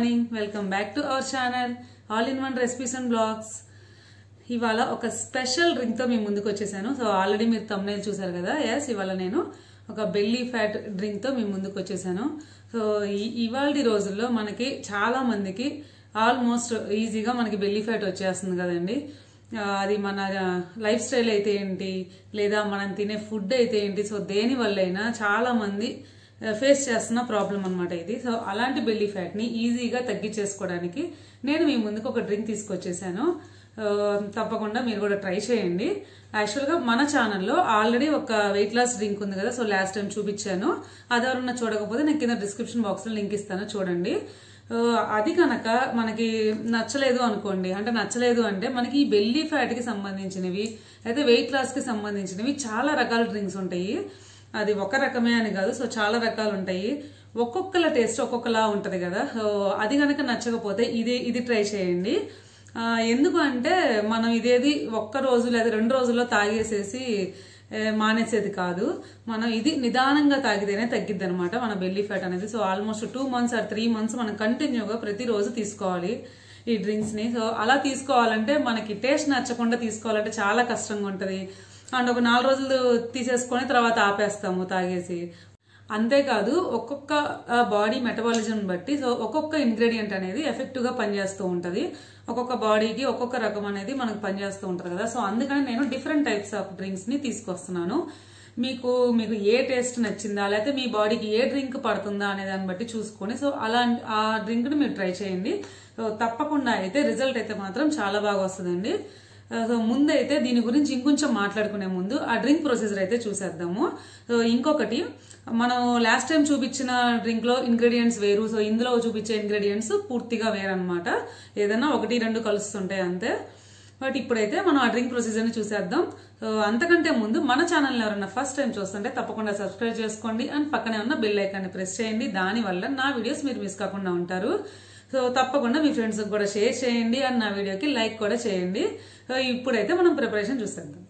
Back to our channel all in one recipes and blogs ఇవాళ ఒక special డ్రింక్తో మీ ముందుకు వచ్చేసాను. సో ఆల్రెడీ మీరు తమ్నేల్ చూసారు కదా? ఎస్ ఇవాళ నేను ఒక బెల్లీ ఫ్యాట్ డ్రింక్తో మీ ముందుకు వచ్చేసాను. సో ఇవాళ రోజుల్లో మనకి చాలా మందికి ఆల్మోస్ట్ ఈజీగా మనకి బెల్లీ ఫ్యాట్ వచ్చేస్తుంది కదండి. అది మన లైఫ్ స్టైల్ అయితే ఏంటి? లేదా మనం తినే ఫుడ్ అయితే ఏంటి? సో దేని వల్లైనా చాలామంది ఫేస్ చేస్తున్న ప్రాబ్లం అనమాట ఇది. సో అలాంటి బెల్లీ ఫ్యాట్ని ఈజీగా తగ్గించేసుకోవడానికి నేను మీ ముందుకు ఒక డ్రింక్ తీసుకొచ్చేసాను. తప్పకుండా మీరు కూడా ట్రై చేయండి. యాక్చువల్గా మన ఛానల్లో ఆల్రెడీ ఒక వెయిట్ లాస్ డ్రింక్ ఉంది కదా సో లాస్ట్ టైం చూపించాను. అది ఎవరన్నా చూడకపోతే నేను కింద డిస్క్రిప్షన్ బాక్స్లో లింక్ ఇస్తాను చూడండి. అది కనుక మనకి నచ్చలేదు అనుకోండి అంటే నచ్చలేదు అంటే మనకి ఈ బెల్లీ ఫ్యాట్కి సంబంధించినవి అయితే వెయిట్ లాస్కి సంబంధించినవి చాలా రకాల డ్రింక్స్ ఉంటాయి. అది ఒక రకమే అని కాదు. సో చాలా రకాలు ఉంటాయి ఒక్కొక్కల టేస్ట్ ఒక్కొక్కలా ఉంటుంది కదా. సో అది కనుక నచ్చకపోతే ఇది ఇది ట్రై చేయండి. ఎందుకు అంటే మనం ఇదేది ఒక్క రోజు లేదా రెండు రోజుల్లో తాగేసేసి మానేసేది కాదు. మనం ఇది నిదానంగా తాగితేనే తగ్గిద్ది అనమాట మన బెల్లీ ఫ్యాట్ అనేది. So almost two months or three months మనం కంటిన్యూగా ప్రతిరోజు తీసుకోవాలి ఈ డ్రింక్స్ని. సో అలా తీసుకోవాలంటే మనకి టేస్ట్ నచ్చకుండా తీసుకోవాలంటే చాలా కష్టంగా ఉంటుంది అండ్ ఒక నాలుగు రోజులు తీసేసుకొని తర్వాత ఆపేస్తాము తాగేసి. అంతేకాదు ఒక్కొక్క బాడీ మెటబాలిజం బట్టి సో ఒక్కొక్క ఇంగ్రీడియంట్ అనేది ఎఫెక్టివ్గా పనిచేస్తూ ఉంటుంది. ఒక్కొక్క బాడీకి ఒక్కొక్క రకం అనేది మనకు పనిచేస్తూ ఉంటుంది కదా. సో అందుకని నేను డిఫరెంట్ టైప్స్ ఆఫ్ డ్రింక్స్ని తీసుకొస్తున్నాను. మీకు మీకు ఏ టేస్ట్ నచ్చిందా లేకపోతే మీ బాడీకి ఏ డ్రింక్ పడుతుందా అనే దాన్ని బట్టి చూసుకొని సో అలా ఆ డ్రింక్ని మీరు ట్రై చేయండి. సో తప్పకుండా అయితే రిజల్ట్ అయితే మాత్రం చాలా బాగా వస్తుందండి. సో ముందైతే దీని గురించి ఇంకొంచెం మాట్లాడుకునే ముందు ఆ డ్రింక్ ప్రొసీజర్ అయితే చూసేద్దాము. సో ఇంకొకటి మనం లాస్ట్ టైం చూపించిన డ్రింక్లో ఇంగ్రీడియంట్స్ వేరు సో ఇందులో చూపించే ఇంగ్రీడియంట్స్ పూర్తిగా వేరనమాట ఏదైనా ఒకటి రెండు కలుస్తుంటాయి అంతే. బట్ ఇప్పుడైతే మనం ఆ డ్రింక్ ప్రొసీజర్ని చూసేద్దాం. సో అంతకంటే ముందు మన ఛానల్ని ఎవరైనా ఫస్ట్ టైం చూస్తుంటే తప్పకుండా సబ్స్క్రైబ్ చేసుకోండి. అండ్ పక్కనే ఉన్న బెల్ ఐకాన్ని ప్రెస్ చేయండి. దానివల్ల నా వీడియోస్ మీరు మిస్ కాకుండా ఉంటారు. సో తప్పకుండా మీ ఫ్రెండ్స్ కూడా షేర్ చేయండి అండ్ నా వీడియోకి లైక్ కూడా చేయండి. సో ఇప్పుడైతే మనం ప్రిపరేషన్ చూసేద్దాం.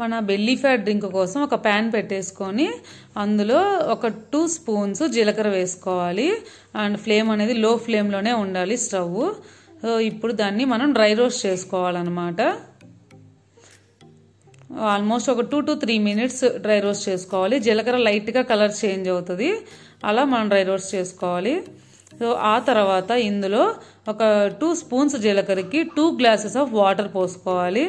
మన బెల్లీ ఫ్యాట్ డ్రింక్ కోసం ఒక ప్యాన్ పెట్టేసుకొని అందులో ఒక టూ స్పూన్స్ జీలకర్ర వేసుకోవాలి. అండ్ ఫ్లేమ్ అనేది లో ఫ్లేమ్లోనే ఉండాలి స్టవ్. సో ఇప్పుడు దాన్ని మనం డ్రై రోస్ట్ చేసుకోవాలన్నమాట. ఆల్మోస్ట్ ఒక two to three minutes dry roast చేసుకోవాలి. జీలకర్ర లైట్గా కలర్ చేంజ్ అవుతుంది. అలా మనం డ్రై రోస్ట్ చేసుకోవాలి. సో ఆ తర్వాత ఇందులో ఒక టూ స్పూన్స్ జీలకర్రకి టూ గ్లాసెస్ ఆఫ్ వాటర్ పోసుకోవాలి.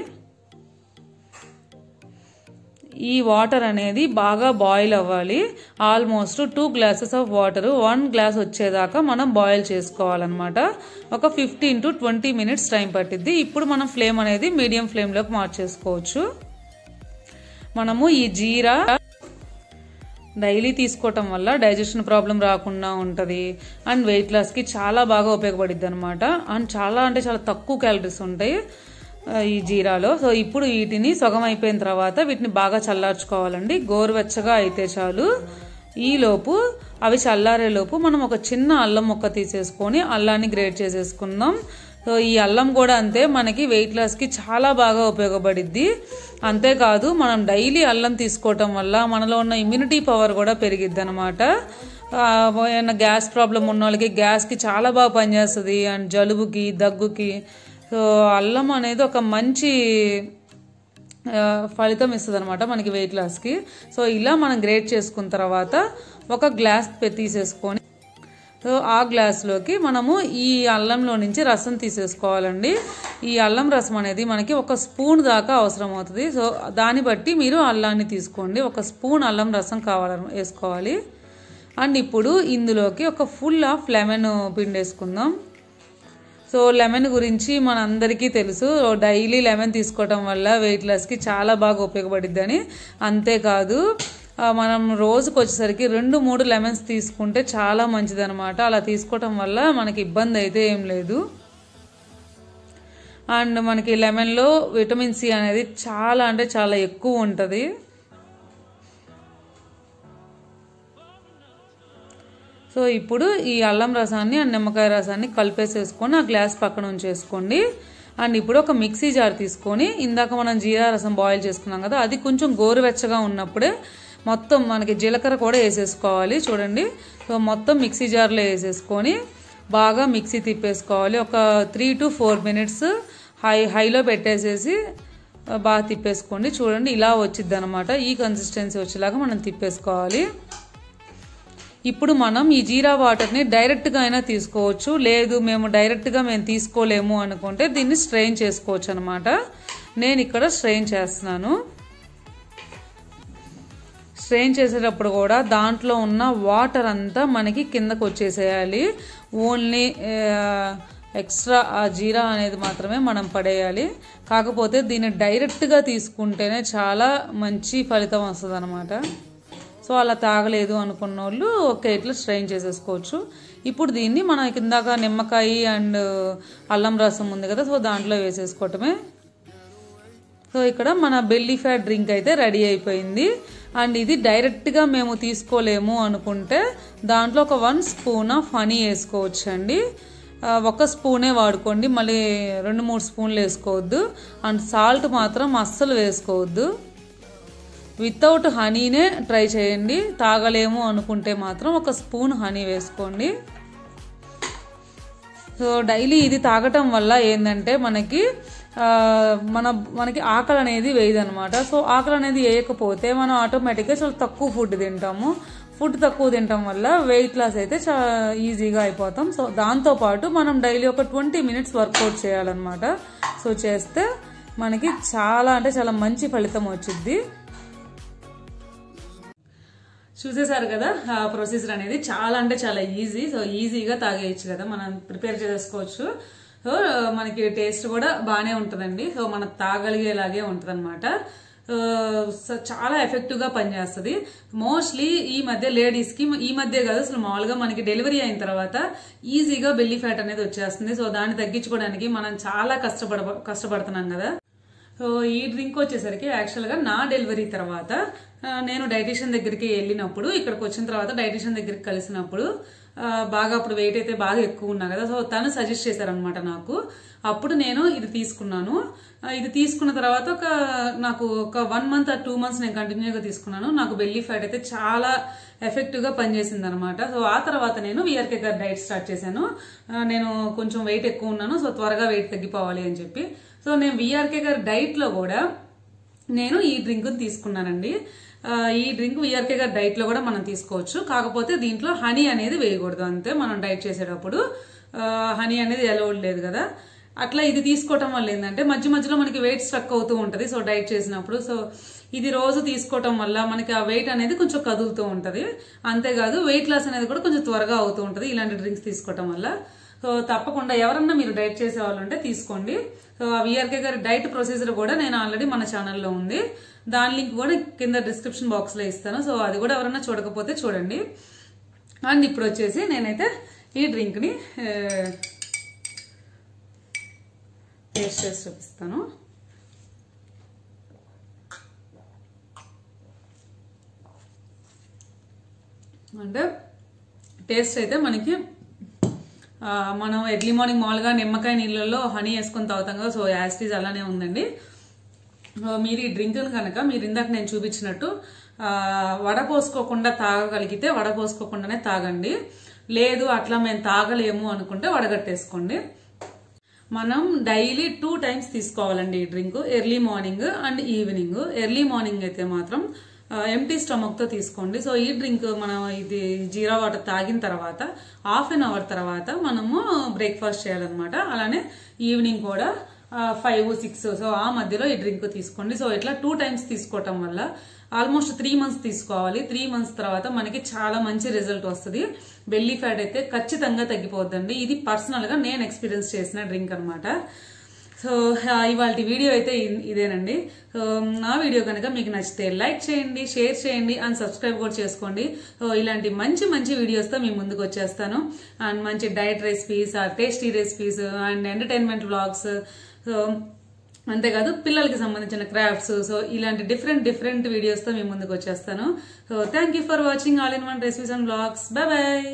ఈ వాటర్ అనేది బాగా బాయిల్ అవ్వాలి. Almost two glasses of water one glass వచ్చేదాకా మనం బాయిల్ చేసుకోవాలన్నమాట. ఒక fifteen to twenty minutes time పట్టిద్ది. ఇప్పుడు మనం ఫ్లేమ్ అనేది మీడియం ఫ్లేమ్లోకి మార్చేసుకోవచ్చు. మనము ఈ జీరా డైలీ తీసుకోవటం వల్ల డైజెషన్ ప్రాబ్లం రాకుండా ఉంటుంది. అండ్ వెయిట్ లాస్కి చాలా బాగా ఉపయోగపడిద్ది అనమాట అండ్ చాలా అంటే చాలా తక్కువ క్యాలరీస్ ఉంటాయి ఈ జీరాలో. సో ఇప్పుడు వీటిని సొగం అయిపోయిన తర్వాత వీటిని బాగా చల్లార్చుకోవాలండి. గోరువెచ్చగా అయితే చాలు. ఈలోపు అవి చల్లారేలోపు మనం ఒక చిన్న అల్లం ముక్క తీసేసుకొని అల్లాన్ని గ్రేట్ చేసేసుకుందాం. సో ఈ అల్లం కూడా అంతే మనకి వెయిట్ లాస్కి చాలా బాగా ఉపయోగపడిద్ది. అంతేకాదు మనం డైలీ అల్లం తీసుకోవటం వల్ల మనలో ఉన్న ఇమ్యూనిటీ పవర్ కూడా పెరిగిద్ది అనమాట ఏమైనా గ్యాస్ ప్రాబ్లం ఉన్న వాళ్ళకి గ్యాస్కి చాలా బాగా పనిచేస్తుంది అండ్ జలుబుకి దగ్గుకి. సో అల్లం అనేది ఒక మంచి ఫలితం ఇస్తుంది అనమాట మనకి వెయిట్ లాస్కి సో ఇలా మనం గ్రేట్ చేసుకున్న తర్వాత ఒక గ్లాస్ తీసేసుకొని ఆ గ్లాస్లోకి మనము ఈ అల్లంలో నుంచి రసం తీసేసుకోవాలండి. ఈ అల్లం రసం అనేది మనకి ఒక స్పూన్ దాకా అవసరం అవుతుంది సో దాన్ని బట్టి మీరు అల్లాన్ని తీసుకోండి. ఒక స్పూన్ అల్లం రసం కావాలి వేసుకోవాలి. అండ్ ఇప్పుడు ఇందులోకి ఒక ఫుల్ ఆఫ్ లెమన్ పిండేసుకుందాం. సో లెమన్ గురించి మనందరికీ తెలుసు. డైలీ లెమన్ తీసుకోవటం వల్ల వెయిట్ లాస్కి చాలా బాగా ఉపయోగపడిద్దని. అంతేకాదు మనం రోజుకి వచ్చేసరికి రెండు మూడు లెమన్స్ తీసుకుంటే చాలా మంచిదన్నమాట. అలా తీసుకోవటం వల్ల మనకి ఇబ్బంది అయితే ఏం లేదు. అండ్ మనకి లెమన్లో విటమిన్ సి అనేది చాలా అంటే చాలా ఎక్కువ ఉంటుంది. సో ఇప్పుడు ఈ అల్లం రసాన్ని అండ్ నిమ్మకాయ రసాన్ని కలిపేసేసుకొని ఆ గ్లాస్ పక్కన ఉంచేసుకోండి. అండ్ ఇప్పుడు ఒక మిక్సీ జార్ తీసుకొని ఇందాక మనం జీరా రసం బాయిల్ చేసుకున్నాం కదా అది కొంచెం గోరువెచ్చగా ఉన్నప్పుడే మొత్తం మనకి జీలకర్ర కూడా వేసేసుకోవాలి చూడండి. సో మొత్తం మిక్సీ జార్లో వేసేసుకొని బాగా మిక్సీ తిప్పేసుకోవాలి. ఒక three to four minutes high హైలో పెట్టేసేసి బాగా తిప్పేసుకోండి. చూడండి ఇలా వచ్చిద్ది అనమాట ఈ కన్సిస్టెన్సీ వచ్చేలాగా మనం తిప్పేసుకోవాలి. ఇప్పుడు మనం ఈ జీరా వాటర్ని డైరెక్ట్గా అయినా తీసుకోవచ్చు. లేదు మేము డైరెక్ట్గా మేము తీసుకోలేము అనుకుంటే దీన్ని స్ట్రెయిన్ చేసుకోవచ్చు అనమాట నేను ఇక్కడ స్ట్రెయిన్ చేస్తున్నాను. స్ట్రెయిన్ చేసేటప్పుడు కూడా దాంట్లో ఉన్న వాటర్ అంతా మనకి కిందకు వచ్చేసేయాలి. ఓన్లీ ఎక్స్ట్రా ఆ జీరా అనేది మాత్రమే మనం పడేయాలి. కాకపోతే దీన్ని డైరెక్ట్గా తీసుకుంటేనే చాలా మంచి ఫలితం వస్తుంది అనమాట సో అలా తాగలేదు అనుకున్న వాళ్ళు ఓకే ఇట్లా స్ట్రెయిన్ చేసేసుకోవచ్చు. ఇప్పుడు దీన్ని మనం కిందాక నిమ్మకాయ అండ్ అల్లం రసం ఉంది కదా సో దాంట్లో వేసేసుకోవటమే. సో ఇక్కడ మన బెల్లీ ఫ్యాట్ డ్రింక్ అయితే రెడీ అయిపోయింది. అండ్ ఇది డైరెక్ట్గా మేము తీసుకోలేము అనుకుంటే దాంట్లో ఒక వన్ స్పూన్ ఆఫ్ హనీ వేసుకోవచ్చండి. ఒక స్పూనే వాడుకోండి. మళ్ళీ రెండు మూడు స్పూన్లు వేసుకోవద్దు. అండ్ సాల్ట్ మాత్రం అస్సలు వేసుకోవద్దు. వితౌట్ హనీనే ట్రై చేయండి. తాగలేము అనుకుంటే మాత్రం ఒక స్పూన్ హనీ వేసుకోండి. సో డైలీ ఇది తాగటం వల్ల ఏంటంటే మనకి మన మనకి ఆకలి అనేది వేయదనమాట సో ఆకలి అనేది వేయకపోతే మనం ఆటోమేటిక్గా చాలా తక్కువ ఫుడ్ తింటాము. ఫుడ్ తక్కువ తినటం వల్ల వెయిట్ లాస్ అయితే చాలా ఈజీగా అయిపోతాం. సో దాంతోపాటు మనం డైలీ ఒక ట్వంటీ మినిట్స్ వర్కౌట్ చేయాలన్నమాట. సో చేస్తే మనకి చాలా అంటే చాలా మంచి ఫలితం వచ్చింది చూసేసారు కదా? ఆ ప్రొసీజర్ అనేది చాలా అంటే చాలా ఈజీ సో ఈజీగా తాగేయచ్చు కదా? మనం ప్రిపేర్ చేసుకోవచ్చు సో మనకి టేస్ట్ కూడా బాగానే ఉంటుందండి. సో మనం తాగలిగేలాగే ఉంటుంది అనమాట చాలా ఎఫెక్టివ్గా పనిచేస్తుంది. మోస్ట్లీ ఈ మధ్య లేడీస్కి ఈ మధ్య కాదు అసలు మామూలుగా మనకి డెలివరీ అయిన తర్వాత ఈజీగా బెల్లీ ఫ్యాట్ అనేది వచ్చేస్తుంది. సో దాన్ని తగ్గించుకోవడానికి మనం చాలా కష్టపడ కష్టపడుతున్నాం కదా. సో ఈ డ్రింక్ వచ్చేసరికి యాక్చువల్గా నా డెలివరీ తర్వాత నేను డైటీషియన్ దగ్గరికి వెళ్ళినప్పుడు ఇక్కడికి వచ్చిన తర్వాత డైటీషియన్ దగ్గరికి కలిసినప్పుడు బాగా అప్పుడు వెయిట్ అయితే బాగా ఎక్కువ ఉన్నా కదా. సో తను సజెస్ట్ చేశారనమాట నాకు. అప్పుడు నేను ఇది తీసుకున్నాను. ఇది తీసుకున్న తర్వాత ఒక నాకు ఒక వన్ మంత్ ఆ టూ మంత్స్ నేను కంటిన్యూగా తీసుకున్నాను. నాకు బెల్లీ ఫ్యాట్ అయితే చాలా ఎఫెక్టివ్గా పనిచేసింది అనమాట సో ఆ తర్వాత నేను విఆర్కే గారి డైట్ స్టార్ట్ చేశాను. నేను కొంచెం వెయిట్ ఎక్కువ ఉన్నాను. సో త్వరగా వెయిట్ తగ్గిపోవాలి అని చెప్పి. సో నేను విఆర్కే గారి డైట్లో కూడా నేను ఈ డ్రింక్ తీసుకున్నానండి. ఈ డ్రింక్ విఆర్కే గారి డైట్లో కూడా మనం తీసుకోవచ్చు. కాకపోతే దీంట్లో హనీ అనేది వేయకూడదు. అంతే మనం డైట్ చేసేటప్పుడు. హనీ అనేది అలౌడ్ లేదు కదా. అట్లా ఇది తీసుకోవటం వల్ల ఏంటంటే మధ్య మధ్యలో మనకి వెయిట్ స్ట్రక్ అవుతూ ఉంటుంది. సో డైట్ చేసినప్పుడు సో ఇది రోజు తీసుకోవటం వల్ల మనకి ఆ వెయిట్ అనేది కొంచెం కదులుతూ ఉంటుంది. అంతేకాదు వెయిట్ లాస్ అనేది కూడా కొంచెం త్వరగా అవుతూ ఉంటుంది ఇలాంటి డ్రింక్స్ తీసుకోవటం వల్ల. సో తప్పకుండా ఎవరన్నా మీరు డైట్ చేసే వాళ్ళు ఉంటే తీసుకోండి. సో ఆ విఆర్కే గారి డైట్ ప్రొసీజర్ కూడా నేను ఆల్రెడీ మన ఛానల్లో ఉంది. దాని లింక్ కూడా కింద డిస్క్రిప్షన్ బాక్స్లో ఇస్తాను. సో అది కూడా ఎవరన్నా చూడకపోతే చూడండి. అండ్ ఇప్పుడు వచ్చేసి నేనైతే ఈ డ్రింక్ని టేస్ట్ చేసి చూపిస్తాను. అంటే టేస్ట్ అయితే మనకి మనం ఎర్లీ మార్నింగ్ మామూలుగా నిమ్మకాయ నీళ్ళల్లో హనీ వేసుకొని తాగుతాం కదా సో యాస్టీజ్ అలానే ఉందండి. మీరు ఈ డ్రింక్ని కనుక మీరు ఇందాక నేను చూపించినట్టు వడ పోసుకోకుండా తాగగలిగితే వడ పోసుకోకుండానే తాగండి. లేదు అట్లా మేము తాగలేము అనుకుంటే వడగట్టేసుకోండి. మనం డైలీ టూ టైమ్స్ తీసుకోవాలండి ఈ drink early morning and evening. Early morning అయితే మాత్రం ఎంటీ స్టమక్తో తీసుకోండి. సో ఈ డ్రింక్ మనం ఇది జీరా వాటర్ తాగిన తర్వాత హాఫ్ అన్ అవర్ తర్వాత మనము బ్రేక్ఫాస్ట్ చేయాలన్నమాట. అలానే ఈవినింగ్ కూడా ఫైవ్ సిక్స్ సో ఆ మధ్యలో ఈ డ్రింక్ తీసుకోండి. సో ఇట్లా టూ టైమ్స్ తీసుకోవటం వల్ల ఆల్మోస్ట్ త్రీ మంత్స్ తీసుకోవాలి. త్రీ మంత్స్ తర్వాత మనకి చాలా మంచి రిజల్ట్ వస్తుంది. బెల్లీ ఫ్యాట్ అయితే ఖచ్చితంగా తగ్గిపోద్దండి. ఇది పర్సనల్గా నేను ఎక్స్పీరియన్స్ చేసిన డ్రింక్ అనమాట సో ఇవాళ వీడియో అయితే ఇదేనండి. సో నా వీడియో కనుక మీకు నచ్చితే లైక్ చేయండి షేర్ చేయండి అండ్ సబ్స్క్రైబ్ కూడా చేసుకోండి. సో ఇలాంటి మంచి మంచి వీడియోస్తో మీ ముందుకు వచ్చేస్తాను. అండ్ మంచి diet recipes tasty recipes and entertainment vlogs so అంతేకాదు పిల్లలకి సంబంధించిన క్రాఫ్ట్స్ సో ఇలాంటి డిఫరెంట్ డిఫరెంట్ వీడియోస్తో మీ ముందుకు వచ్చేస్తాను. So thank you for watching all in one recipes and blogs bye bye.